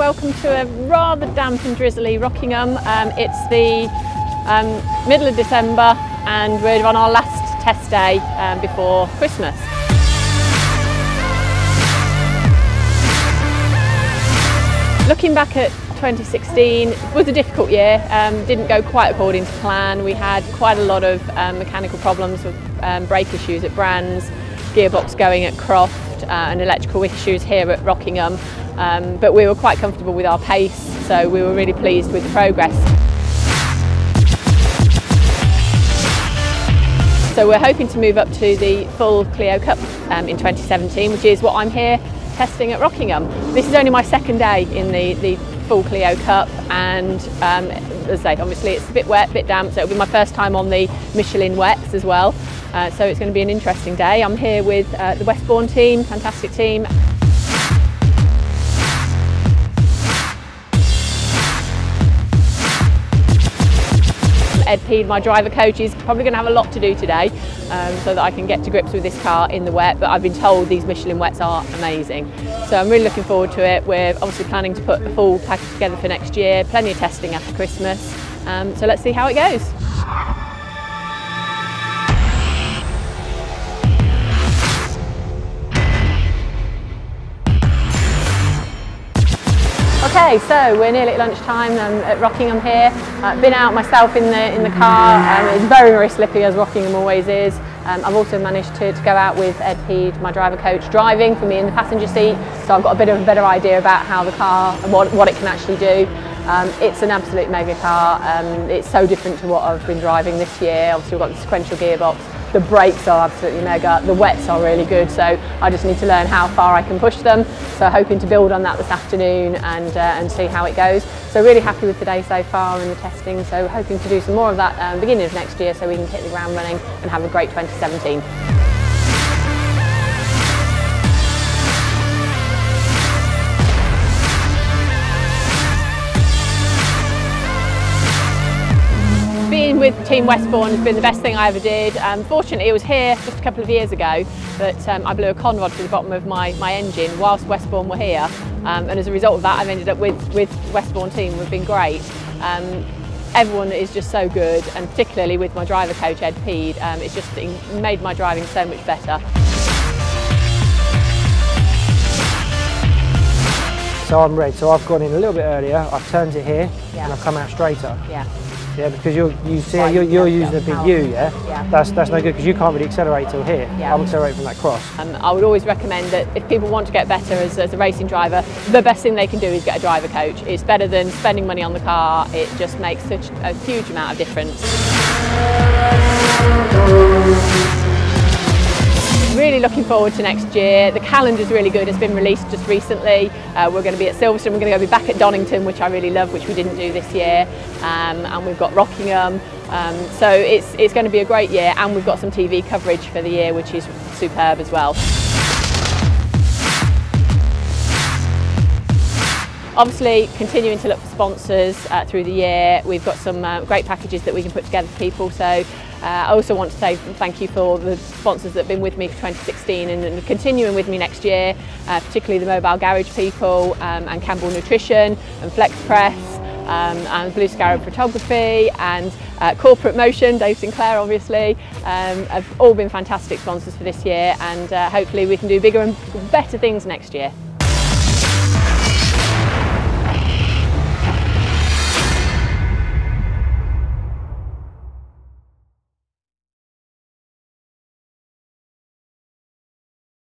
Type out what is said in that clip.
welcome to a rather damp and drizzly Rockingham. Um, it's the um, middle of December and we're on our last test day um, before Christmas. Looking back at 2016 was a difficult year, um, didn't go quite according to plan. We had quite a lot of um, mechanical problems with um, brake issues at Brands, gearbox going at Croft uh, and electrical issues here at Rockingham. Um, but we were quite comfortable with our pace, so we were really pleased with the progress. So we're hoping to move up to the full Clio Cup um, in 2017, which is what I'm here testing at Rockingham. This is only my second day in the, the full Clio Cup and um, as I say, obviously it's a bit wet, a bit damp, so it'll be my first time on the Michelin wets as well. Uh, so it's going to be an interesting day. I'm here with uh, the Westbourne team, fantastic team. Ed Peed, my driver coach, is probably going to have a lot to do today um, so that I can get to grips with this car in the wet, but I've been told these Michelin wets are amazing. So I'm really looking forward to it. We're obviously planning to put the full package together for next year, plenty of testing after Christmas. Um, so let's see how it goes. Okay, so we're nearly at lunchtime um, at Rockingham here. Uh, been out myself in the in the car. Um, it's very very slippy as Rockingham always is. Um, I've also managed to, to go out with Ed Peed, my driver coach, driving for me in the passenger seat. So I've got a bit of a better idea about how the car and what, what it can actually do. Um, it's an absolute mega car. Um, it's so different to what I've been driving this year. Obviously we've got the sequential gearbox the brakes are absolutely mega, the wets are really good, so I just need to learn how far I can push them. So hoping to build on that this afternoon and, uh, and see how it goes. So really happy with the day so far and the testing, so hoping to do some more of that um, beginning of next year so we can hit the ground running and have a great 2017. With Team Westbourne has been the best thing I ever did. Um, fortunately, it was here just a couple of years ago that um, I blew a conrod to the bottom of my, my engine whilst Westbourne were here. Um, and as a result of that, I've ended up with, with Westbourne team. We've been great. Um, everyone is just so good, and particularly with my driver coach, Ed Peed, um, it's just made my driving so much better. So I'm ready. So I've gone in a little bit earlier, I've turned it here, yeah. and I've come out straighter. Yeah. Yeah, because you're you see you're, you're using a big U, yeah. Yeah. That's that's no good because you can't really accelerate till here. Yeah. I'm accelerating from that cross. Um, I would always recommend that if people want to get better as, as a racing driver, the best thing they can do is get a driver coach. It's better than spending money on the car. It just makes such a huge amount of difference. Really looking forward to next year. The calendar's really good. It's been released just recently. Uh, we're going to be at Silverstone. We're going to go be back at Donington, which I really love, which we didn't do this year. Um, and we've got Rockingham. Um, so it's, it's going to be a great year. And we've got some TV coverage for the year, which is superb as well. Obviously, continuing to look for sponsors uh, through the year. We've got some uh, great packages that we can put together for people. So uh, I also want to say thank you for the sponsors that have been with me for 2016 and, and continuing with me next year, uh, particularly the Mobile Garage people um, and Campbell Nutrition and Flex Press. Um, and Blue Scarab Photography and uh, Corporate Motion, Dave Sinclair obviously, um, have all been fantastic sponsors for this year and uh, hopefully we can do bigger and better things next year.